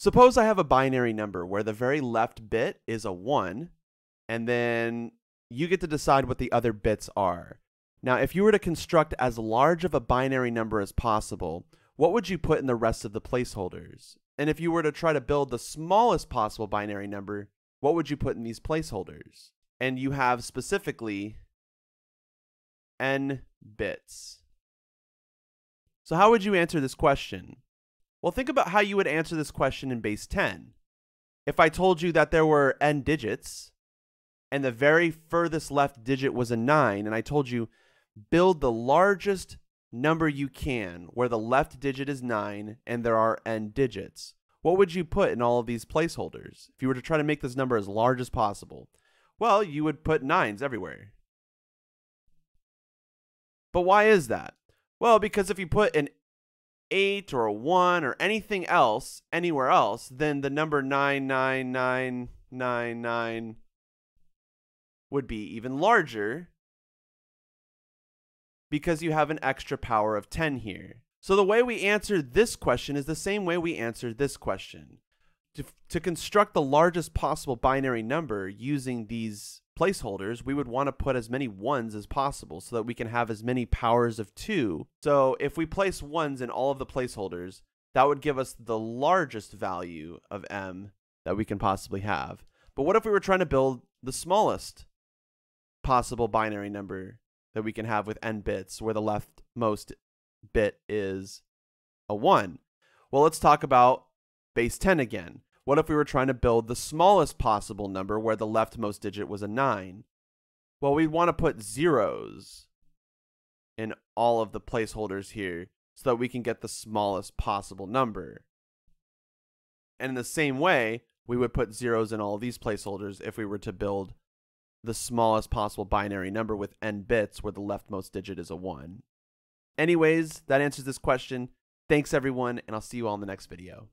Suppose I have a binary number where the very left bit is a 1, and then you get to decide what the other bits are. Now, if you were to construct as large of a binary number as possible, what would you put in the rest of the placeholders? And if you were to try to build the smallest possible binary number, what would you put in these placeholders? And you have specifically n bits. So, how would you answer this question? Well, think about how you would answer this question in base 10. If I told you that there were n digits and the very furthest left digit was a 9, and I told you build the largest number you can where the left digit is 9 and there are n digits, what would you put in all of these placeholders if you were to try to make this number as large as possible? Well, you would put 9s everywhere. But why is that? Well, because if you put an 8 or a 1 or anything else anywhere else, then the number 99999 would be even larger because you have an extra power of 10 here. So the way we answer this question is the same way we answered this question. To, to construct the largest possible binary number using these placeholders, we would want to put as many ones as possible so that we can have as many powers of two. So if we place ones in all of the placeholders, that would give us the largest value of m that we can possibly have. But what if we were trying to build the smallest possible binary number that we can have with n bits, where the leftmost bit is a 1? Well, let's talk about base 10 again. What if we were trying to build the smallest possible number where the leftmost digit was a 9? Well, we'd want to put zeros in all of the placeholders here so that we can get the smallest possible number. And in the same way, we would put zeros in all of these placeholders if we were to build the smallest possible binary number with n bits where the leftmost digit is a 1. Anyways, that answers this question. Thanks everyone, and I'll see you all in the next video.